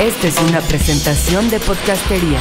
Esta es una presentación de podcastería.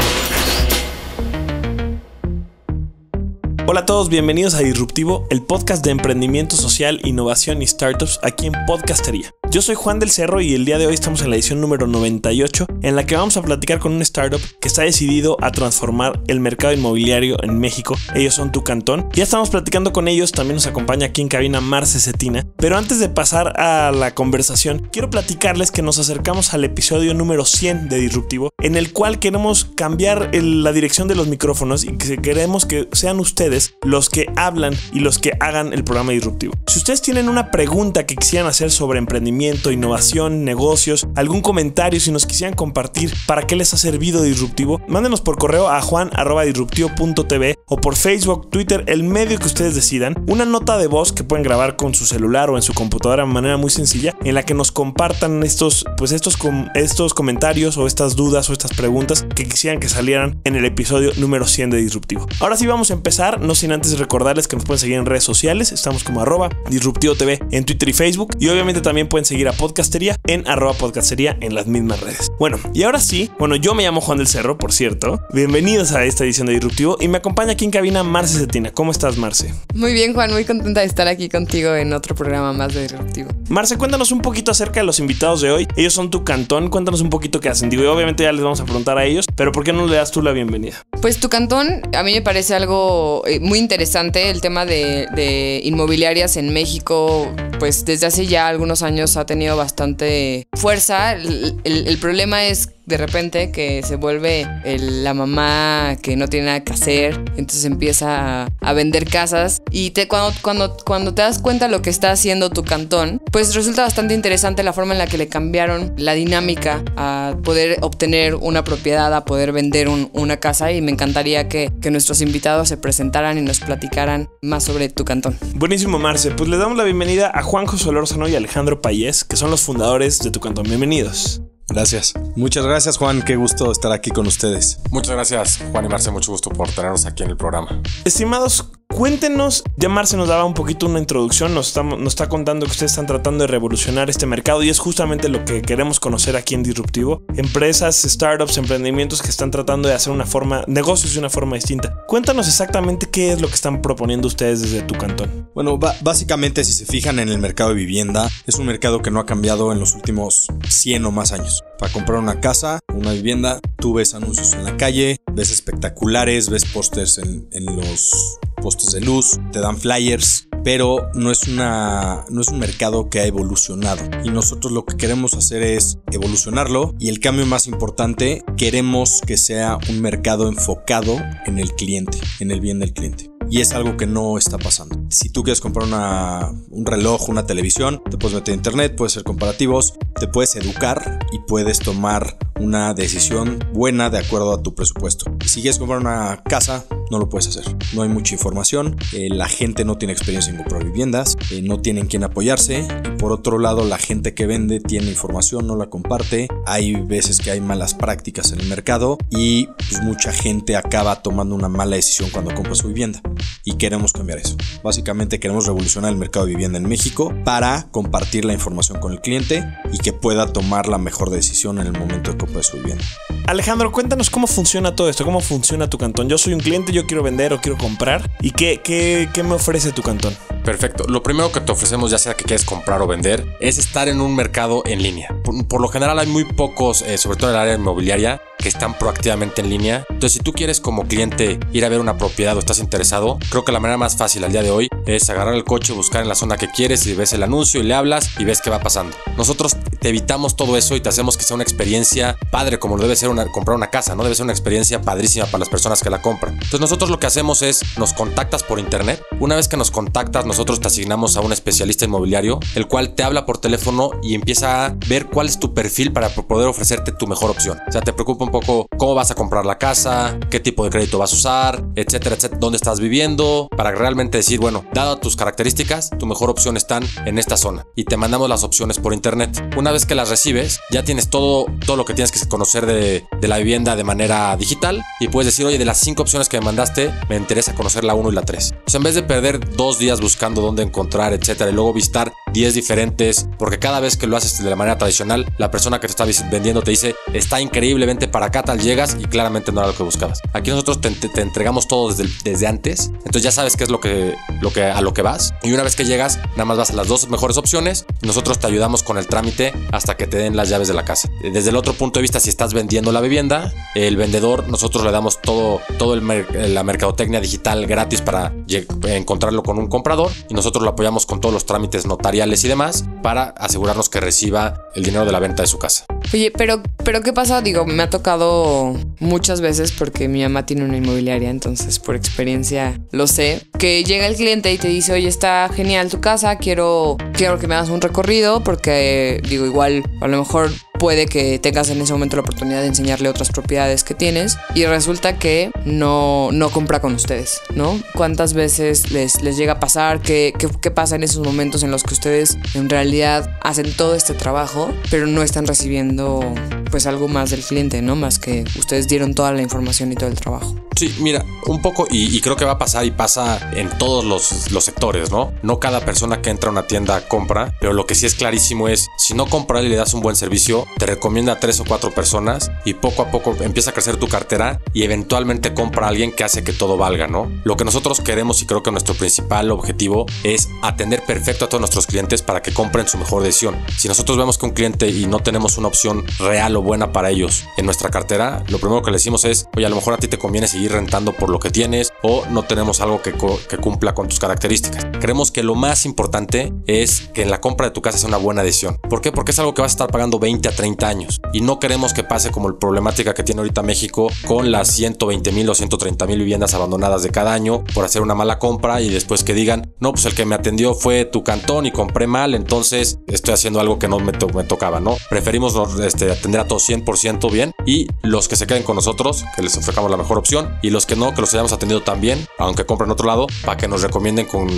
Hola a todos, bienvenidos a Disruptivo, el podcast de emprendimiento social, innovación y startups aquí en Podcastería. Yo soy Juan del Cerro y el día de hoy estamos en la edición número 98 en la que vamos a platicar con un startup que está decidido a transformar el mercado inmobiliario en México. Ellos son Tu Cantón. Ya estamos platicando con ellos, también nos acompaña aquí en cabina Marce Cetina. Pero antes de pasar a la conversación, quiero platicarles que nos acercamos al episodio número 100 de Disruptivo, en el cual queremos cambiar la dirección de los micrófonos y que queremos que sean ustedes los que hablan y los que hagan el programa Disruptivo. Si ustedes tienen una pregunta que quisieran hacer sobre emprendimiento, innovación, negocios, algún comentario si nos quisieran compartir para qué les ha servido Disruptivo, mándenos por correo a juan.disruptivo.tv o por Facebook, Twitter, el medio que ustedes decidan, una nota de voz que pueden grabar con su celular o en su computadora de manera muy sencilla en la que nos compartan estos, pues estos, estos comentarios o estas dudas o estas preguntas que quisieran que salieran en el episodio número 100 de Disruptivo. Ahora sí vamos a empezar, no sin antes recordarles que nos pueden seguir en redes sociales, estamos como arroba Disruptivo TV en Twitter y Facebook y obviamente también pueden seguir a Podcastería en arroba podcastería en las mismas redes. Bueno, y ahora sí, bueno, yo me llamo Juan del Cerro, por cierto. Bienvenidos a esta edición de Disruptivo y me acompaña aquí en cabina Marce Cetina. ¿Cómo estás, Marce? Muy bien, Juan, muy contenta de estar aquí contigo en otro programa más de Disruptivo. Marce, cuéntanos un poquito acerca de los invitados de hoy. Ellos son tu cantón, cuéntanos un poquito qué hacen. Digo, y obviamente ya les vamos a preguntar a ellos, pero ¿por qué no le das tú la bienvenida? Pues tu cantón, a mí me parece algo eh, muy interesante, el tema de, de inmobiliarias en México, pues desde hace ya algunos años ha tenido bastante fuerza. El, problema es de repente que se vuelve la mamá que no tiene nada que hacer, entonces empieza a, vender casas y te, cuando, cuando, cuando te das cuenta lo que está haciendo tu cantón, pues resulta bastante interesante la forma en la que le cambiaron la dinámica a poder obtener una propiedad, a poder vender una casa y me encantaría que, que nuestros invitados se presentaran y nos platicaran más sobre tu cantón. Buenísimo, Marce. Pues le damos la bienvenida a Juan José Lórzano y Alejandro Payés, que son los fundadores de tu cantón. Bienvenidos. Gracias. Muchas gracias, Juan. Qué gusto estar aquí con ustedes. Muchas gracias, Juan y Marce. Mucho gusto por tenernos aquí en el programa. Estimados, Cuéntenos, ya Marce nos daba un poquito una introducción, nos está, contando que ustedes están tratando de revolucionar este mercado y es justamente lo que queremos conocer aquí en Disruptivo. Empresas, startups, emprendimientos que están tratando de hacer una forma, negocios de una forma distinta. Cuéntanos exactamente qué es lo que están proponiendo ustedes desde tu cantón. Bueno, básicamente si se fijan en el mercado de vivienda, es un mercado que no ha cambiado en los últimos 100 o más años. Para comprar una casa, una vivienda, tú ves anuncios en la calle, ves espectaculares, ves pósters en los postes de luz, te dan flyers, pero no es, una, no es un mercado que ha evolucionado. Y nosotros lo que queremos hacer es evolucionarlo y el cambio más importante, queremos que sea un mercado enfocado en el cliente, en el bien del cliente y es algo que no está pasando. Si tú quieres comprar una, un reloj, una televisión, te puedes meter en internet, puedes ser comparativos, te puedes educar y puedes tomar una decisión buena de acuerdo a tu presupuesto. Si quieres comprar una casa, no lo puedes hacer. No hay mucha información, eh, la gente no tiene experiencia en comprar viviendas, eh, no tienen quien apoyarse. Y por otro lado, la gente que vende tiene información, no la comparte. Hay veces que hay malas prácticas en el mercado y pues, mucha gente acaba tomando una mala decisión cuando compra su vivienda y queremos cambiar eso. Básicamente queremos revolucionar el mercado de vivienda en México para compartir la información con el cliente y que pueda tomar la mejor decisión en el momento de comprar su vivienda. Alejandro, cuéntanos cómo funciona todo esto, cómo funciona tu cantón. Yo soy un cliente, quiero vender o quiero comprar. ¿Y qué, qué, qué me ofrece tu cantón? Perfecto. Lo primero que te ofrecemos, ya sea que quieres comprar o vender, es estar en un mercado en línea. Por, lo general hay muy pocos, eh, sobre todo en el área inmobiliaria, que están proactivamente en línea. Entonces, si tú quieres como cliente ir a ver una propiedad o estás interesado, creo que la manera más fácil al día de hoy es agarrar el coche, buscar en la zona que quieres y ves el anuncio y le hablas y ves qué va pasando. Nosotros te evitamos todo eso y te hacemos que sea una experiencia padre como lo debe ser comprar una casa, ¿no? Debe ser una experiencia padrísima para las personas que la compran. Entonces, nosotros lo que hacemos es nos contactas por internet. Una vez que nos contactas, nosotros te asignamos a un especialista inmobiliario, el cual te habla por teléfono y empieza a ver cuál es tu perfil para poder ofrecerte tu mejor opción. O sea, te preocupa un poco cómo vas a comprar la casa, qué tipo de crédito vas a usar, etcétera, etcétera, dónde estás viviendo, para realmente decir, bueno, dado tus características, tu mejor opción están en esta zona y te mandamos las opciones por internet. Una vez que las recibes, ya tienes todo, todo lo que tienes que conocer de, la vivienda de manera digital y puedes decir, oye, de las cinco opciones que me mandaste, me interesa conocer la 1 y la 3. O sea, en vez de perder dos días buscando dónde encontrar, etcétera, y luego visitar 10 diferentes, porque cada vez que lo haces de la manera tradicional, la persona que te está vendiendo te dice, está increíble, vente para acá, tal llegas y claramente no era lo que buscabas. Aquí nosotros te, entregamos todo desde, desde antes, entonces ya sabes qué es lo que, lo que, a lo que vas. Y una vez que llegas, nada más vas a las dos mejores opciones nosotros te ayudamos con el trámite hasta que te den las llaves de la casa. Desde el otro punto de vista, si estás vendiendo la vivienda, el vendedor, nosotros le damos todo, todo el, la mercadotecnia digital gratis para encontrarlo con un comprador y nosotros lo apoyamos con todos los trámites notariales y demás para asegurarnos que reciba el dinero de la venta de su casa. Oye, pero, pero ¿qué pasa? Digo, me ha tocado muchas veces porque mi mamá tiene una inmobiliaria, entonces por experiencia lo sé, que llega el cliente y te dice, oye, está genial tu casa, quiero, quiero que me hagas un recorrido porque, digo, igual a lo mejor puede que tengas en ese momento la oportunidad de enseñarle otras propiedades que tienes y resulta que no, no compra con ustedes, ¿no? ¿Cuántas veces les, les llega a pasar? ¿Qué, ¿Qué, qué, pasa en esos momentos en los que ustedes en realidad hacen todo este trabajo, pero no están recibiendo pues algo más del cliente, ¿no? Más que ustedes dieron toda la información y todo el trabajo. Sí, mira, un poco, y, creo que va a pasar y pasa en todos los, los, sectores, ¿no? No cada persona que entra a una tienda compra, pero lo que sí es clarísimo es, si no compra y le das un buen servicio, te recomienda a tres o cuatro personas y poco a poco empieza a crecer tu cartera y eventualmente compra a alguien que hace que todo valga, ¿no? Lo que nosotros queremos y creo que nuestro principal objetivo es atender perfecto a todos nuestros clientes para que compren su mejor decisión. Si nosotros vemos que un cliente y no tenemos una opción real o buena para ellos en nuestra cartera, lo primero que le decimos es, oye, a lo mejor a ti te conviene seguir rentando por lo que tienes o no tenemos algo que, que cumpla con tus características. Creemos que lo más importante es que en la compra de tu casa sea una buena decisión. ¿Por qué? Porque es algo que vas a estar pagando 20 a 30 años y no queremos que pase como la problemática que tiene ahorita México con las 120 mil o 130 mil viviendas abandonadas de cada año por hacer una mala compra y después que digan, no, pues el que me atendió fue tu cantón y compré mal, entonces estoy haciendo algo que no me, to me tocaba, ¿no? Preferimos este, atender a todos 100% bien y los que se queden con nosotros, que les ofrezcamos la mejor opción y los que no, que los hayamos atendido también, aunque compren otro lado, para que nos recomienden con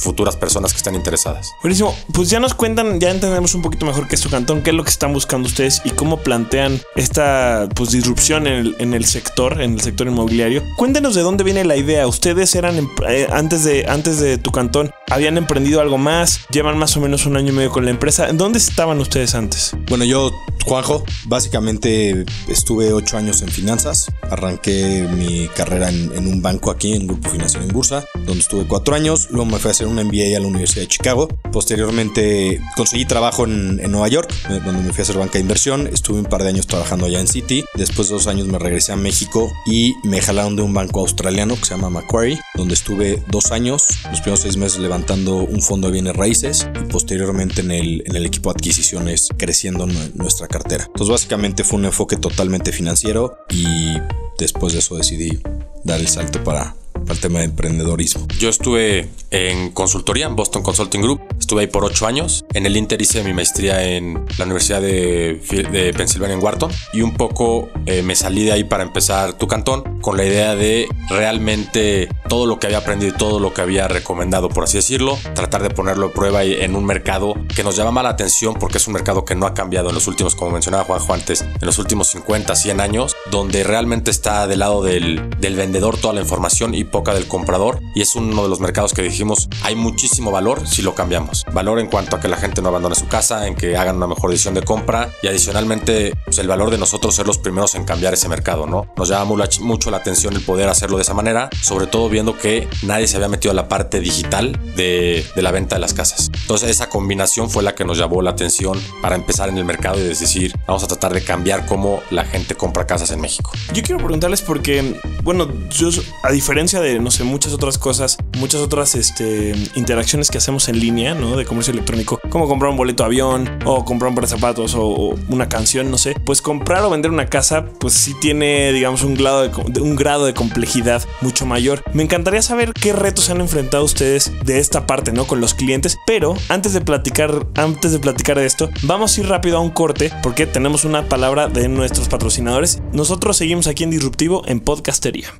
futuras personas que estén interesadas. Buenísimo, pues ya nos cuentan, ya entendemos un poquito mejor qué es su cantón, qué es lo que están buscando ustedes y cómo plantean esta pues, disrupción en el, en el sector, en el sector inmobiliario. Cuéntenos de dónde viene la idea. Ustedes eran eh, antes de antes de tu cantón, habían emprendido algo más, llevan más o menos un año y medio con la empresa. ¿En dónde estaban ustedes antes? Bueno, yo, Juanjo, básicamente estuve ocho años en finanzas. Arranqué mi carrera en, en un banco aquí, en Grupo Financiero en Bursa, donde estuve cuatro años. Luego me fui a hacer un MBA a la Universidad de Chicago. Posteriormente conseguí trabajo en, en Nueva York, eh, donde me fui a hacer banca de inversión. Estuve un par de años trabajando allá en City. Después de dos años me regresé a México y me jalaron de un banco australiano que se llama Macquarie, donde estuve dos años. Los primeros seis meses levantando un fondo de bienes raíces y posteriormente en el, en el equipo de adquisiciones creciendo nuestra cartera. Entonces básicamente fue un enfoque totalmente financiero y después de eso decidí dar el salto para, el tema de emprendedorismo. Yo estuve en consultoría en Boston Consulting Group. Estuve ahí por ocho años. En el Inter hice mi maestría en la Universidad de, de Pensilvania en Wharton y un poco eh, me salí de ahí para empezar tu cantón con la idea de realmente todo lo que había aprendido y todo lo que había recomendado, por así decirlo, tratar de ponerlo a prueba en un mercado que nos llama la atención porque es un mercado que no ha cambiado en los últimos, como mencionaba Juanjo antes, en los últimos 50, 100 años, donde realmente está del lado del, del vendedor toda la información y poca del comprador y es uno de los mercados que dijimos hay muchísimo valor si lo cambiamos. Valor en cuanto a que la gente no abandone su casa, en que hagan una mejor decisión de compra y adicionalmente pues, el valor de nosotros ser los primeros en cambiar ese mercado, ¿no? Nos llama mucho la atención el poder hacerlo de esa manera, sobre todo viendo que nadie se había metido a la parte digital de, la venta de las casas. Entonces esa combinación fue la que nos llamó la atención para empezar en el mercado y decir, vamos a tratar de cambiar cómo la gente compra casas en México. Yo quiero preguntarles porque, bueno, yo a diferencia de, no sé, muchas otras cosas, muchas otras este, interacciones que hacemos en línea, ¿no? De comercio electrónico, como comprar un boleto de avión o comprar un par de zapatos o, una canción, no sé, pues comprar o vender una casa, pues sí tiene, digamos, un grado de, un grado de complejidad mucho mayor. Me encantaría saber qué retos se han enfrentado ustedes de esta parte, ¿no? Con los clientes, pero antes de platicar, antes de platicar de esto, vamos a ir rápido a un corte porque tenemos una palabra de nuestros patrocinadores. Nosotros seguimos aquí en Disruptivo en Podcastería.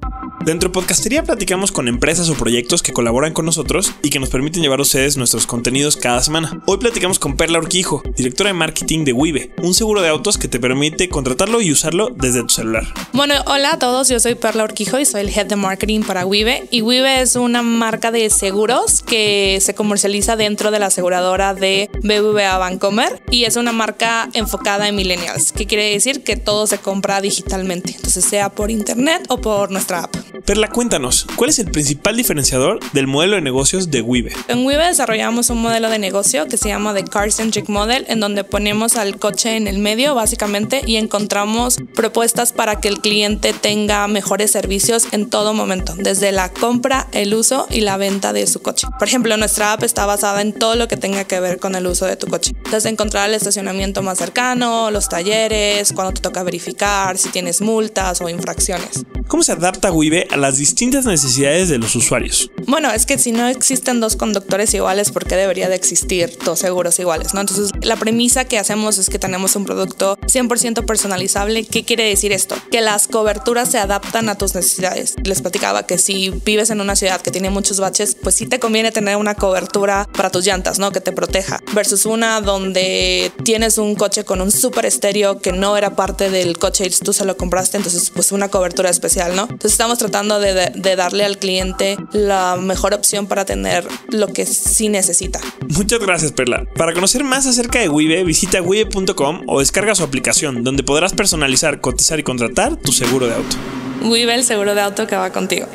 Dentro de Podcastería platicamos con empresas o proyectos que colaboran con nosotros y que nos permiten llevar a ustedes nuestros contenidos cada semana. Hoy platicamos con Perla Urquijo, directora de marketing de Wibe, un seguro de autos que te permite contratarlo y usarlo desde tu celular. Bueno, hola a todos, yo soy Perla Urquijo y soy el head de marketing para Wibe. Y Wibe es una marca de seguros que se comercializa dentro de la aseguradora de BBVA Bancomer y es una marca enfocada en millennials, que quiere decir que todo se compra digitalmente, entonces sea por internet o por nuestra app. Perla, cuéntanos, ¿cuál es el principal diferenciador del modelo de negocios de Wibe? En Wibe desarrollamos un modelo de negocio que se llama The Car Centric Model, en donde ponemos al coche en el medio básicamente y encontramos propuestas para que el cliente tenga mejores servicios en todo momento, desde la compra, el uso y la venta de su coche. Por ejemplo, nuestra app está basada en todo lo que tenga que ver con el uso de tu coche. Entonces, encontrar el estacionamiento más cercano, los talleres, cuando te toca verificar, si tienes multas o infracciones. ¿Cómo se adapta Wibe a las distintas necesidades de los usuarios? Bueno, es que si no existen dos conductores iguales, ¿por qué debería de existir dos seguros iguales? ¿no? Entonces, la premisa que hacemos es que tenemos un producto 100% personalizable. ¿Qué quiere decir esto? Que las coberturas se adaptan a tus necesidades. Les platicaba que si vives en una ciudad que tiene muchos baches, pues sí te conviene tener una cobertura para tus llantas, ¿no? Que te proteja. Versus una donde tienes un coche con un super estéreo que no era parte del coche y tú se lo compraste, entonces pues una cobertura especial entonces estamos tratando de, de, darle al cliente la mejor opción para tener lo que sí necesita. Muchas gracias, Perla. Para conocer más acerca de Wibe, visita wibe.com o descarga su aplicación, donde podrás personalizar, cotizar y contratar tu seguro de auto. Wibe, el seguro de auto que va contigo.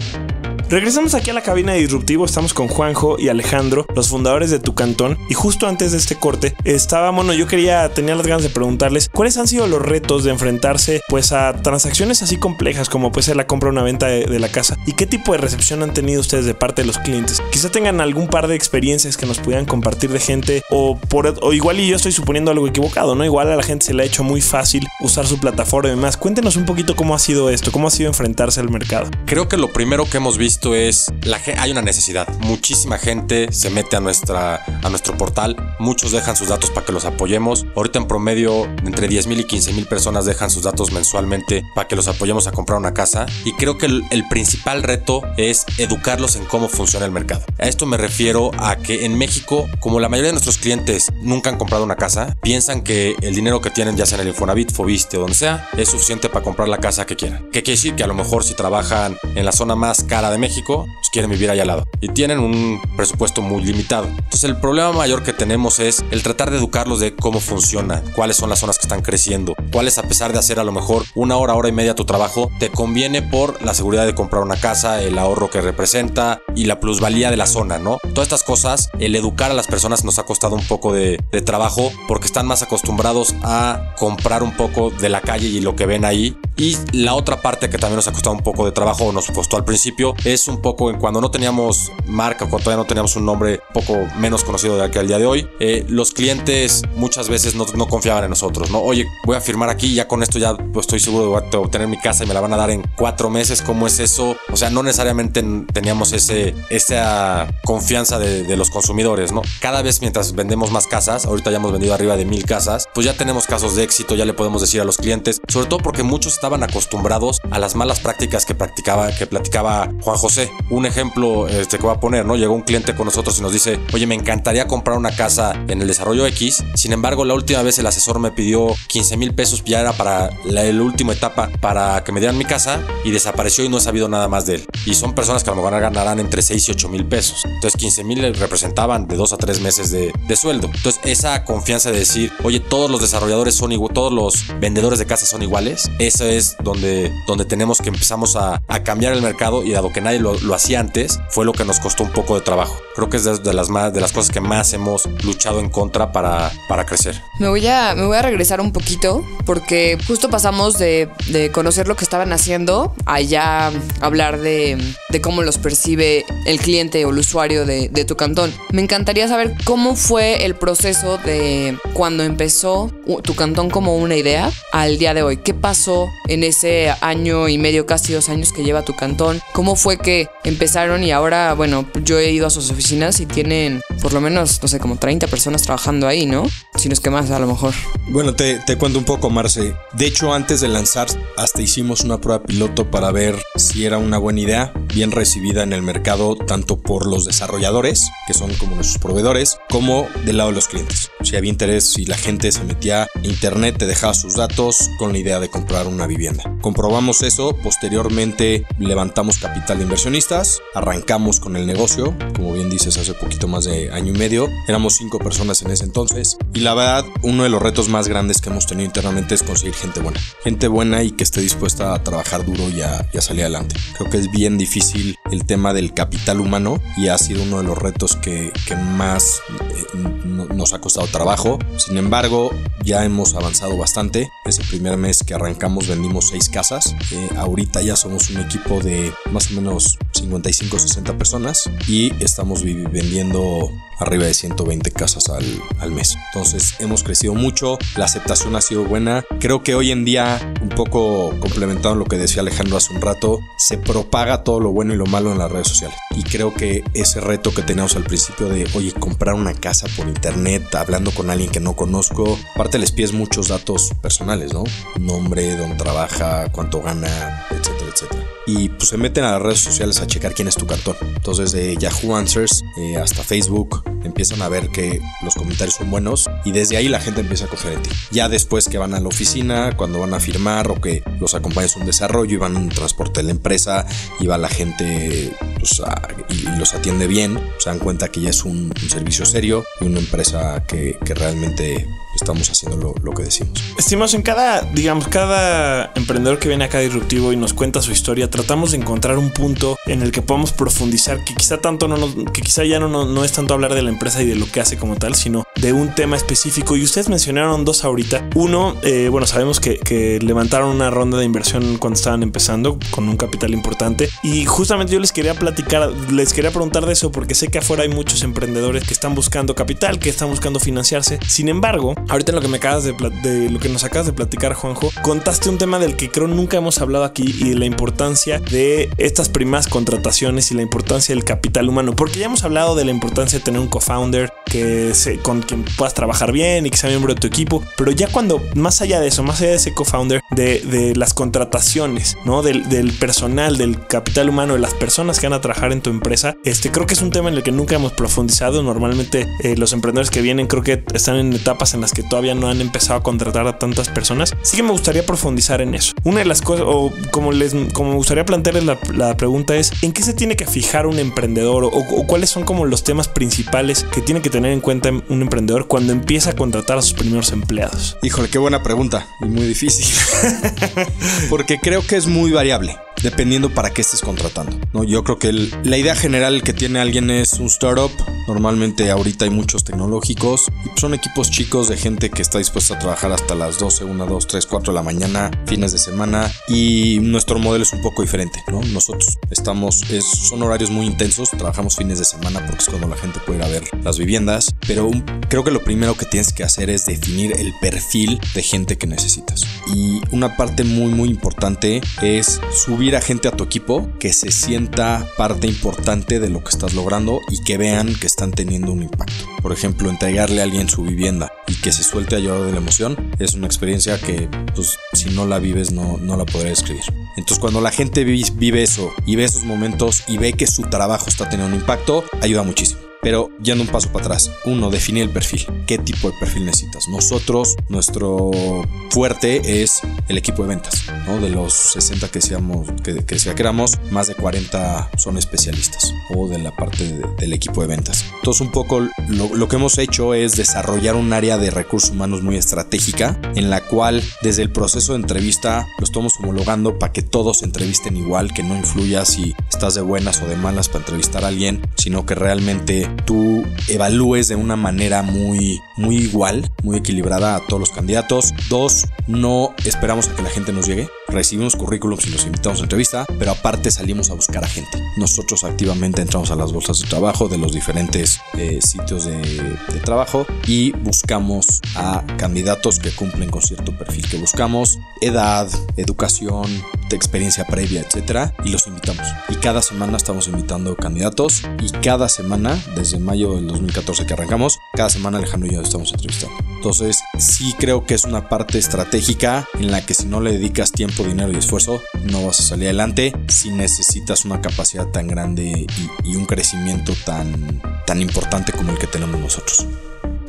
you Regresamos aquí a la cabina de Disruptivo, estamos con Juanjo y Alejandro, los fundadores de Tu Cantón, y justo antes de este corte estaba, bueno, yo quería, tenía las ganas de preguntarles cuáles han sido los retos de enfrentarse pues a transacciones así complejas como puede ser la compra o una venta de, la casa y qué tipo de recepción han tenido ustedes de parte de los clientes. Quizá tengan algún par de experiencias que nos pudieran compartir de gente o, o igual y yo estoy suponiendo algo equivocado, ¿no? Igual a la gente se le ha hecho muy fácil usar su plataforma y demás. Cuéntenos un poquito cómo ha sido esto, cómo ha sido enfrentarse al mercado. Creo que lo primero que hemos visto es la hay una necesidad. Muchísima gente se mete a nuestra a nuestro portal, muchos dejan sus datos para que los apoyemos. Ahorita en promedio entre 10 mil y 15 mil personas dejan sus datos mensualmente para que los apoyemos a comprar una casa. Y creo que el, el principal reto es educarlos en cómo funciona el mercado. A esto me refiero a que en México, como la mayoría de nuestros clientes nunca han comprado una casa, piensan que el dinero que tienen ya sea en el Infonavit, Fobiste o donde sea, es suficiente para comprar la casa que quieran. ¿Qué quiere decir? Que a lo mejor si trabajan en la zona más cara de México, pues quieren vivir ahí al lado. Y tienen un presupuesto muy limitado. Entonces el problema mayor que tenemos es el tratar de educarlos de cómo funciona, cuáles son las zonas que están creciendo, cuáles a pesar de hacer a lo mejor una hora, hora y media tu trabajo, te conviene por la seguridad de comprar una casa, el ahorro que representa y la plusvalía de la zona, ¿no? Todas estas cosas, el educar a las personas nos ha costado un poco de, de trabajo porque están más acostumbrados a comprar un poco de la calle y lo que ven ahí. Y la otra parte que también nos ha costado un poco de trabajo, o nos costó al principio, es un poco en cuando no teníamos marca, cuando todavía no teníamos un nombre poco menos conocido de aquí al día de hoy, eh, los clientes muchas veces no, no, confiaban en nosotros, ¿no? Oye, voy a firmar aquí, ya con esto ya pues, estoy seguro de obtener mi casa y me la van a dar en cuatro meses, ¿cómo es eso? O sea, no necesariamente teníamos ese, esa confianza de, de los consumidores, ¿no? Cada vez mientras vendemos más casas, ahorita ya hemos vendido arriba de mil casas, pues ya tenemos casos de éxito, ya le podemos decir a los clientes, sobre todo porque muchos estaban acostumbrados a las malas prácticas que practicaba, que platicaba Juan José. Un ejemplo este, que voy a poner, ¿no? Llegó un cliente con nosotros y nos dice, oye, me encantaría comprar una casa en el desarrollo X. Sin embargo, la última vez el asesor me pidió 15 mil pesos, ya era para la, última etapa para que me dieran mi casa y desapareció y no he sabido nada más de él. Y son personas que a lo mejor ganarán entre 6 y 8 mil pesos. Entonces 15 mil representaban de 2 a 3 meses de, sueldo. Entonces esa confianza de decir, oye, todos los desarrolladores son iguales, todos los vendedores de casas son iguales, eso es donde, donde tenemos que empezamos a, a cambiar el mercado y dado que nadie lo, lo, hacía antes, fue lo que nos costó un poco de trabajo. Creo que es de, de, las, más, de las cosas que más hemos luchado en contra para, para crecer. Me voy, a, me voy a regresar un poquito porque justo pasamos de, de conocer lo que estaban haciendo a ya hablar de, de, cómo los percibe el cliente o el usuario de, de tu cantón. Me encantaría saber cómo fue el proceso de cuando empezó tu cantón como una idea al día de hoy. ¿Qué pasó en ese año y medio, casi dos años que lleva tu cantón? ¿Cómo fue que empezaron y ahora, bueno, yo he ido a sus oficinas y tienen por lo menos, no sé, como 30 personas trabajando ahí, ¿no? Si no es que más, a lo mejor. Bueno, te, te cuento un poco, Marce. De hecho, antes de lanzar, hasta hicimos una prueba piloto para ver si era una buena idea, bien recibida en el mercado, tanto por los desarrolladores, que son como nuestros proveedores, como del lado de los clientes. Si había interés, si la gente se metía a internet, te dejaba sus datos con la idea de comprar una vivienda. Comprobamos eso, posteriormente levantamos capital de inversionistas, arrancamos con el negocio, como bien dices, hace poquito más de año y medio, éramos cinco personas en ese entonces, y la verdad, uno de los retos más grandes que hemos tenido internamente es conseguir gente buena, gente buena y que esté dispuesta a trabajar duro y a, y a salir adelante. Creo que es bien difícil el tema del capital humano y ha sido uno de los retos que, que más eh, no- nos ha costado trabajo. Sin embargo, ya hemos avanzado bastante. Ese primer mes que arrancamos vendimos seis casas. Eh, ahorita ya somos un equipo de más o menos 55-60 personas y estamos vendiendo arriba de 120 casas al, al mes. Entonces hemos crecido mucho, la aceptación ha sido buena. Creo que hoy en día, un poco complementando lo que decía Alejandro hace un rato, se propaga todo lo bueno y lo malo en las redes sociales. Y creo que ese reto que teníamos al principio de, oye, comprar una casa por internet, hablando con alguien que no conozco, aparte les pides muchos datos personales, ¿no? Nombre, dónde trabaja, cuánto gana, etcétera. Y pues se meten a las redes sociales a checar quién es tu cartón. Entonces de Yahoo Answers eh, hasta Facebook empiezan a ver que los comentarios son buenos y desde ahí la gente empieza a confiar en ti. Ya después que van a la oficina, cuando van a firmar o que los acompañas un desarrollo y van en transporte de la empresa y va la gente pues, y los atiende bien, se dan cuenta que ya es un, un servicio serio y una empresa que, que realmente estamos haciendo lo, lo que decimos. Estimados, en cada, digamos, cada emprendedor que viene acá Disruptivo y nos cuenta su historia, tratamos de encontrar un punto en el que podamos profundizar, que quizá tanto no nos- que quizá ya no, no, no es tanto hablar de la empresa y de lo que hace como tal, sino de un tema específico. Y ustedes mencionaron dos ahorita. Uno, eh, bueno, sabemos que, que levantaron una ronda de inversión cuando estaban empezando con un capital importante. Y justamente yo les quería platicar, les quería preguntar de eso, porque sé que afuera hay muchos emprendedores que están buscando capital, que están buscando financiarse. Sin embargo, ahorita en lo que me acabas de, de lo que nos acabas de platicar, Juanjo, contaste un tema del que creo nunca hemos hablado aquí y de la importancia de estas primeras contrataciones y la importancia del capital humano. Porque ya hemos hablado de la importancia de tener un co-founder con quien puedas trabajar bien y que sea miembro de tu equipo. Pero ya cuando, más allá de eso, más allá de ese co-founder, de, las contrataciones, ¿no? Del, del personal, del capital humano, de las personas que van a trabajar en tu empresa, este creo que es un tema en el que nunca hemos profundizado. Normalmente eh, los emprendedores que vienen creo que están en etapas en las que todavía no han empezado a contratar a tantas personas. Sí que me gustaría profundizar en eso. Una de las cosas, o como les como me gustaría plantearles la, la pregunta es, ¿en qué se tiene que fijar un emprendedor? O, o cuáles son como los temas principales que tiene que tener en cuenta un emprendedor cuando empieza a contratar a sus primeros empleados? Híjole, qué buena pregunta y muy difícil. Porque creo que es muy variable, dependiendo para qué estés contratando. ¿no? Yo creo que el- la idea general que tiene alguien es un startup. Normalmente ahorita hay muchos tecnológicos y son equipos chicos de gente que está dispuesta a trabajar hasta las 12, 1, 2, 3, 4 de la mañana, fines de semana. Y nuestro modelo es un poco diferente. ¿no? Nosotros estamos, es- son horarios muy intensos, trabajamos fines de semana porque es cuando la gente puede ir a ver las viviendas. Pero creo que lo primero que tienes que hacer es definir el perfil de gente que necesitas. Y una parte muy muy importante es subir a gente a tu equipo que se sienta parte importante de lo que estás logrando y que vean que están teniendo un impacto. Por ejemplo, entregarle a alguien su vivienda y que se suelte a llorar de la emoción es una experiencia que pues si no la vives no, no la podré describir. Entonces cuando la gente vi- vive eso y ve esos momentos y ve que su trabajo está teniendo un impacto, ayuda muchísimo. Pero yendo un paso para atrás, uno, definir el perfil. ¿Qué tipo de perfil necesitas? Nosotros, nuestro fuerte es el equipo de ventas. ¿no? De los 60 que, decíamos, que, que que éramos, más de 40 son especialistas o de la parte de- del equipo de ventas. Entonces un poco lo, que hemos hecho es desarrollar un área de recursos humanos muy estratégica en la cual desde el proceso de entrevista lo estamos homologando para que todos entrevisten igual, que no influya si estás de buenas o de malas para entrevistar a alguien, sino que realmente tú evalúes de una manera muy, muy igual, muy equilibrada a todos los candidatos. Dos, no esperamos a que la gente nos llegue. Recibimos currículums y los invitamos a entrevista, pero aparte salimos a buscar a gente. Nosotros activamente entramos a las bolsas de trabajo de los diferentes eh, sitios de, trabajo y buscamos a candidatos que cumplen con cierto perfil que buscamos, edad, educación, experiencia previa, etcétera, y los invitamos. Y cada semana estamos invitando candidatos y cada semana, desde mayo del 2014 que arrancamos, cada semana Alejandro y yo estamos entrevistando. Entonces, sí creo que es una parte estratégica en la que si no le dedicas tiempo, dinero y esfuerzo, no vas a salir adelante si necesitas una capacidad tan grande y, y un crecimiento tan, tan importante como el que tenemos nosotros.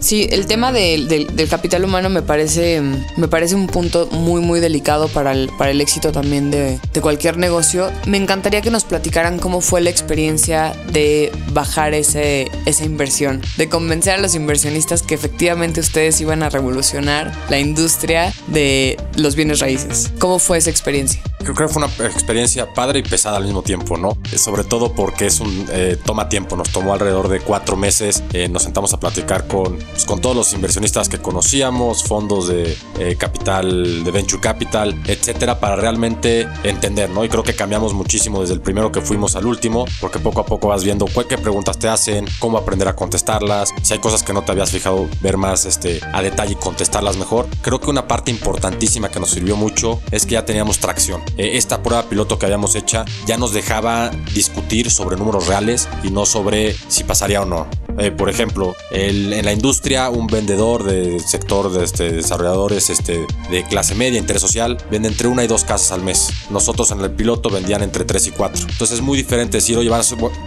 Sí, el tema del, del, capital humano me parece, me parece un punto muy, muy delicado para el, para el éxito también de, de cualquier negocio. Me encantaría que nos platicaran cómo fue la experiencia de bajar ese, esa inversión, de convencer a los inversionistas que efectivamente ustedes iban a revolucionar la industria de los bienes raíces. ¿Cómo fue esa experiencia? Creo que fue una experiencia padre y pesada al mismo tiempo, ¿no? Sobre todo porque es un eh, toma tiempo, nos tomó alrededor de cuatro meses, eh, nos sentamos a platicar con, pues, con todos los inversionistas que conocíamos, fondos de eh, capital, de venture capital, etcétera, para realmente entender, ¿no? Y creo que cambiamos muchísimo desde el primero que fuimos al último, porque poco a poco vas viendo qué preguntas te hacen, cómo aprender a contestarlas, si hay cosas que no te habías fijado, ver más este, a detalle y contestarlas mejor. Creo que una parte importantísima que nos sirvió mucho es que ya teníamos tracción. Eh, esta prueba piloto que habíamos hecha ya nos dejaba discutir sobre números reales y no sobre si pasaría o no. Eh, por ejemplo, el, en la industria, un vendedor del sector de este, desarrolladores este, de clase media, interés social, vende entre una y dos casas al mes. Nosotros en el piloto vendían entre tres y cuatro. Entonces es muy diferente decir, oye,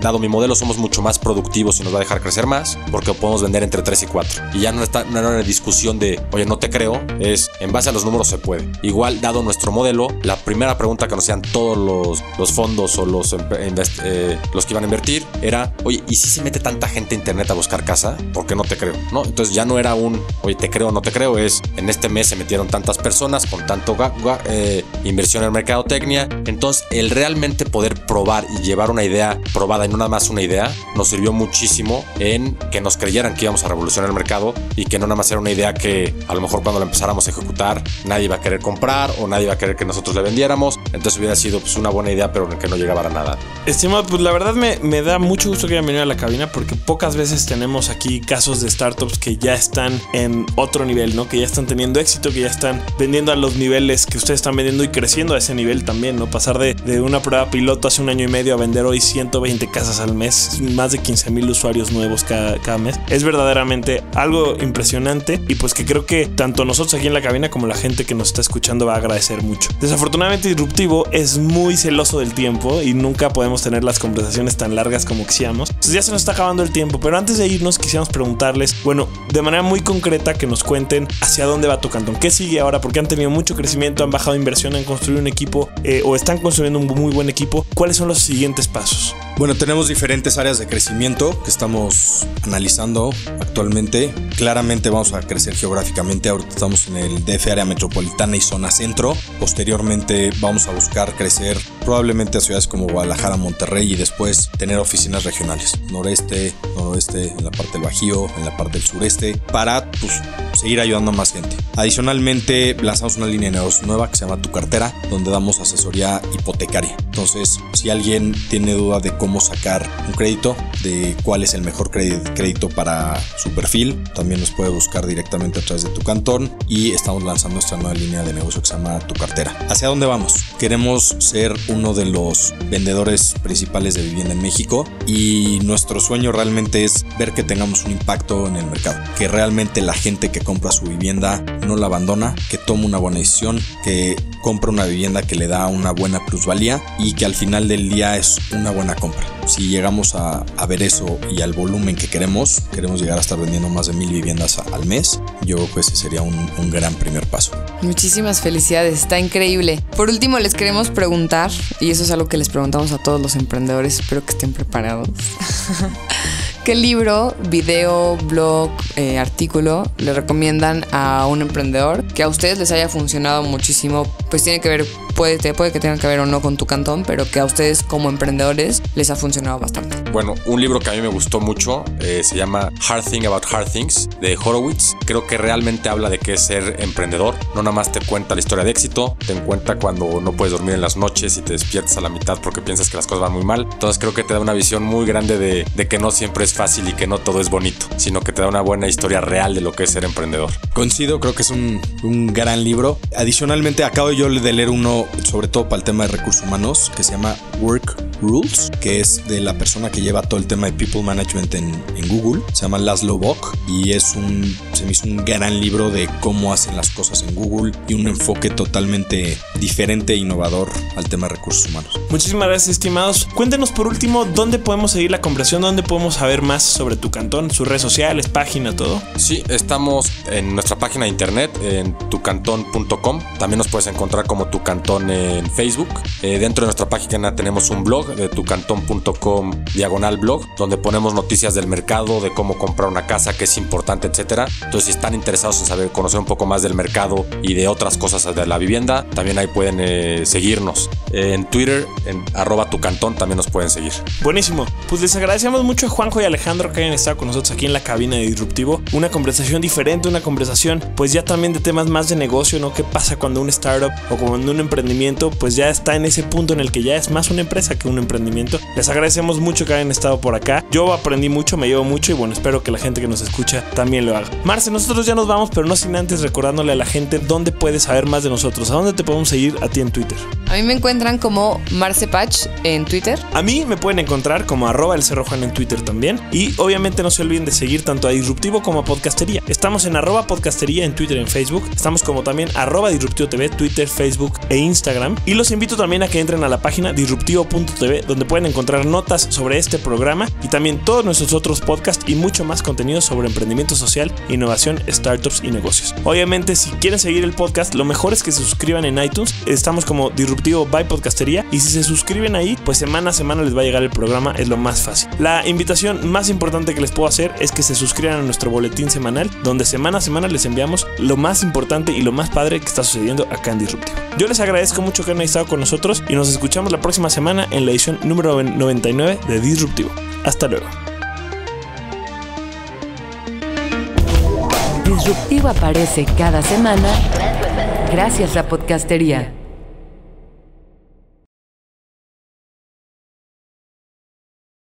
dado mi modelo, somos mucho más productivos y nos va a dejar crecer más, porque podemos vender entre tres y cuatro. Y ya no está no era una discusión de, oye, no te creo, es en base a los números se puede. Igual, dado nuestro modelo, la primera pregunta que nos hacían todos los, los fondos o los, eh, los que iban a invertir era, oye, ¿y si se mete tanta gente a internet a buscar casa? ¿Por qué no te creo? ¿No? Entonces ya no era un, oye, te creo o no te creo, es en este mes se metieron tantas personas con tanto eh, inversión en mercadotecnia. Entonces, el realmente poder probar y llevar una idea probada y no nada más una idea, nos sirvió muchísimo en que nos creyeran que íbamos a revolucionar el mercado y que no nada más era una idea que a lo mejor cuando la empezáramos a ejecutar nadie iba a querer comprar o nadie iba a querer que nosotros le vendiéramos. Entonces hubiera sido pues, una buena idea, pero que no llegaba a nada. Estimado, pues la verdad me, me da mucho gusto que hayan venido a la cabina porque pocas veces tenemos aquí casos de startups que ya están en otro nivel, ¿no? Que ya están teniendo éxito, que ya están vendiendo a los niveles que ustedes están vendiendo y creciendo a ese nivel también, ¿no? Pasar de, de una prueba piloto hace un año y medio a vender hoy 120 casas al mes, más de 15 mil usuarios nuevos cada, cada mes. Es verdaderamente algo impresionante y pues que creo que tanto nosotros aquí en la cabina como la gente que nos está escuchando va a agradecer mucho. Desafortunadamente Disruptivo es muy celoso del tiempo y nunca podemos tener las conversaciones tan largas como quisiéramos. Entonces ya se nos está acabando el tiempo, pero antes de irnos quisiéramos preguntarles, bueno, de manera muy concreta que nos cuenten hacia dónde va tu cantón, qué sigue ahora, porque han tenido mucho crecimiento, han bajado inversión, han construido un equipo eh, o están construyendo un muy buen equipo. ¿Cuáles son los siguientes pasos? Bueno, tenemos diferentes áreas de crecimiento que estamos analizando actualmente. Claramente vamos a crecer geográficamente. Ahorita estamos en el DF, área metropolitana y zona centro. Posteriormente vamos a buscar crecer probablemente a ciudades como Guadalajara, Monterrey y después tener oficinas regionales. Noreste, noroeste, en la parte del Bajío, en la parte del sureste, para pues, seguir ayudando a más gente. Adicionalmente, lanzamos una línea de negocio nueva que se llama Tu Cartera, donde damos asesoría hipotecaria. Entonces, si alguien tiene duda de cómo sacar un crédito, de cuál es el mejor crédito para su perfil, también nos puede buscar directamente a través de Tu Cantón y estamos lanzando nuestra nueva línea de negocio que se llama Tu Cartera. ¿Hacia dónde vamos? Queremos ser uno de los vendedores principales de vivienda en México y nuestro sueño realmente es ver que tengamos un impacto en el mercado, que realmente la gente que compra su vivienda no la abandona, toma una buena decisión, que compra una vivienda que le da una buena plusvalía y que al final del día es una buena compra. Si llegamos a, a ver eso y al volumen que queremos, queremos llegar a estar vendiendo más de mil viviendas al mes, yo creo que ese sería un, un gran primer paso. Muchísimas felicidades, está increíble. Por último, les queremos preguntar, y eso es algo que les preguntamos a todos los emprendedores, espero que estén preparados. ¿Qué libro, video, blog, eh, artículo le recomiendan a un emprendedor que a ustedes les haya funcionado muchísimo? Pues tiene que ver, puede, puede que tenga que ver o no con tu cantón, pero que a ustedes como emprendedores les ha funcionado bastante. Bueno, un libro que a mí me gustó mucho eh, se llama Hard Thing About Hard Things de Horowitz. Creo que realmente habla de qué es ser emprendedor. No nada más te cuenta la historia de éxito, te cuenta cuando no puedes dormir en las noches y te despiertas a la mitad porque piensas que las cosas van muy mal. Entonces creo que te da una visión muy grande de, de que no siempre es fácil y que no todo es bonito, sino que te da una buena historia real de lo que es ser emprendedor. Coincido, creo que es un, un gran libro. Adicionalmente, acabo yo de leer uno, sobre todo para el tema de recursos humanos, que se llama Work Rules, que es de la persona que lleva todo el tema de People Management en, en Google. Se llama Laszlo Bock y es un, se me hizo un gran libro de cómo hacen las cosas en Google y un enfoque totalmente diferente e innovador al tema de recursos humanos. Muchísimas gracias, estimados. Cuéntenos por último dónde podemos seguir la conversación, dónde podemos saber más sobre tu cantón, sus redes sociales, página, todo. Sí, estamos en nuestra página de internet, en tucantón.com. También nos puedes encontrar como Tu Cantón en Facebook. Eh, dentro de nuestra página tenemos un blog de tucantón.com diagonal blog, donde ponemos noticias del mercado, de cómo comprar una casa, que es importante, etcétera. Entonces, si están interesados en saber, conocer un poco más del mercado y de otras cosas de la vivienda, también ahí pueden eh, seguirnos. en Twitter, en arroba tucantón, también nos pueden seguir. Buenísimo. Pues les agradecemos mucho a Juanjo y Alejandro que hayan estado con nosotros aquí en la cabina de Disruptivo. Una conversación diferente, una conversación pues ya también de temas más de negocio, ¿no? ¿Qué pasa cuando un startup o cuando un emprendimiento pues ya está en ese punto en el que ya es más una empresa que un emprendimiento? Les agradecemos mucho que hayan estado por acá. Yo aprendí mucho, me llevo mucho y bueno, espero que la gente que nos escucha también lo haga. Marce, nosotros ya nos vamos, pero no sin antes recordándole a la gente dónde puedes saber más de nosotros, a dónde te podemos seguir a ti en Twitter. A mí me encuentran como Marce Patch en Twitter. A mí me pueden encontrar como arroba el Cerro Juan en Twitter también. Y obviamente no se olviden de seguir tanto a Disruptivo como a Podcastería. Estamos en arroba podcastería en Twitter y en Facebook. Estamos como también arroba Disruptivo TV, Twitter, Facebook e Instagram. Y los invito también a que entren a la página disruptivo.tv donde pueden encontrar notas sobre este programa y también todos nuestros otros podcasts y mucho más contenido sobre emprendimiento social, innovación, startups y negocios. Obviamente si quieren seguir el podcast, lo mejor es que se suscriban en iTunes. Estamos como Disruptivo by Podcastería y si se suscriben ahí, pues semana a semana les va a llegar el programa, es lo más fácil. La invitación más importante que les puedo hacer es que se suscriban a nuestro boletín semanal, donde semana a semana les enviamos lo más importante y lo más padre que está sucediendo acá en Disruptivo. Yo les agradezco mucho que hayan estado con nosotros y nos escuchamos la próxima semana en la número 99 de Disruptivo. Hasta luego. Disruptivo aparece cada semana gracias a Podcastería.